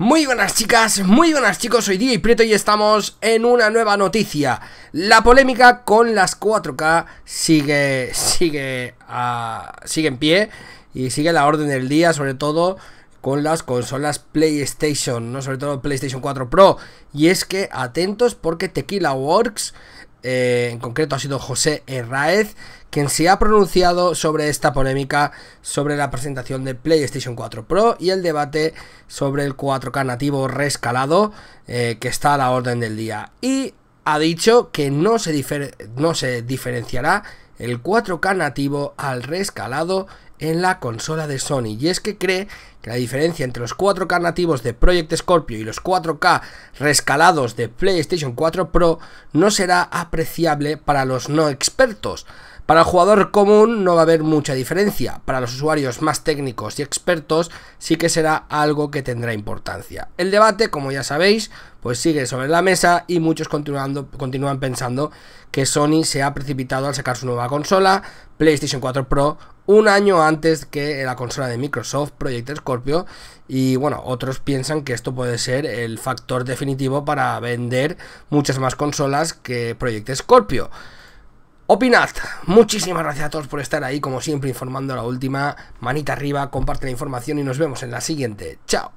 Muy buenas chicas, muy buenas chicos, soy DJ Prieto y estamos en una nueva noticia La polémica con las 4K sigue, sigue, sigue en pie y sigue la orden del día, sobre todo con las consolas PlayStation, ¿no? sobre todo PlayStation 4 Pro Y es que atentos porque Tequila Works eh, en concreto ha sido José Herraez, quien se ha pronunciado sobre esta polémica sobre la presentación de PlayStation 4 Pro y el debate sobre el 4K nativo rescalado eh, que está a la orden del día. Y ha dicho que no se, no se diferenciará el 4K nativo al rescalado en la consola de Sony. Y es que cree que la diferencia entre los 4K nativos de Project Scorpio y los 4K rescalados de PlayStation 4 Pro no será apreciable para los no expertos. Para el jugador común no va a haber mucha diferencia, para los usuarios más técnicos y expertos sí que será algo que tendrá importancia. El debate, como ya sabéis, pues sigue sobre la mesa y muchos continúan pensando que Sony se ha precipitado al sacar su nueva consola, PlayStation 4 Pro, un año antes que la consola de Microsoft, Project Scorpio, y bueno, otros piensan que esto puede ser el factor definitivo para vender muchas más consolas que Project Scorpio. Opinad, muchísimas gracias a todos por estar ahí, como siempre informando la última, manita arriba, comparte la información y nos vemos en la siguiente, chao.